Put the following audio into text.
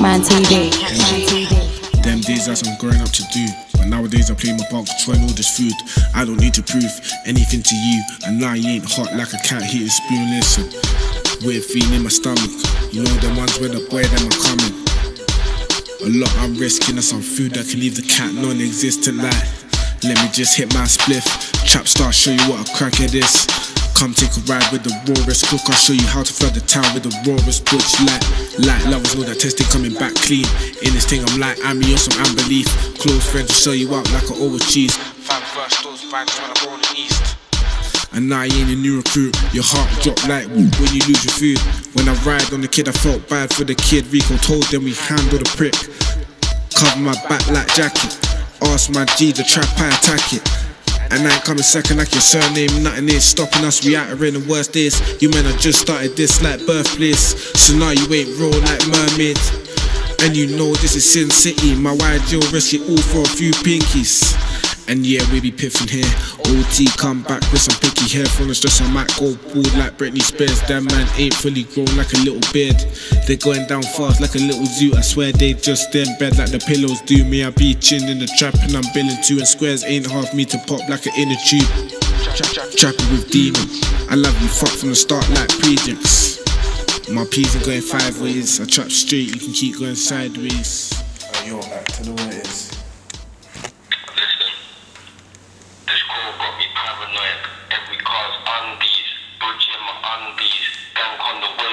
Pacman TV. Them days as I'm growing up to do. But nowadays I play my part controlling all this food. I don't need to prove anything to you. And now you ain't hot like a cat hitting spoon. Listen, weird feeling in my stomach. You know the ones where the boy them are coming. A lot I'm risking and some food that can leave the cat non-existent like. Let me just hit my spliff. Trap star, show you what a crack it is. Come take a ride with the rawest cook. I'll show you how to flood the town with the rawest butch. Like, like lovers know that testing coming back clean. In this thing, I'm like Amy or some leaf. Close friends will show you out like an over cheese. Five first stores, vibes when I'm in East. And now you ain't a new recruit. Your heart drop like when you lose your food. When I ride on the kid, I felt bad for the kid. Rico told them we handle the prick. Cover my back like jacket. Ask my G, the trap, I attack it. And I ain't coming second like your surname, nothing is stopping us. We out here in the worst days. You men have just started this like birthplace. So now you ain't raw like mermaids. And you know this is Sin City. My wide deal risk it all for a few pinkies. And yeah, we be piffing here. OT come back with some picky hair from the stress. I might go bald like Britney Spears. That man ain't fully grown like a little beard. They're going down fast like a little zoo. I swear they just in bed like the pillows do. Me, I be chin in the trap and I'm billing two. And squares ain't half me to pop like an inner tube. Trapping with demon. I love you, fuck from the start like prejects. My peas are going five ways. I trap straight, you can keep going sideways. Uh, yo, Mac, tell them what it is. Listen, this girl got me paranoid. Every car's undies, bridging my undies, on the wheel.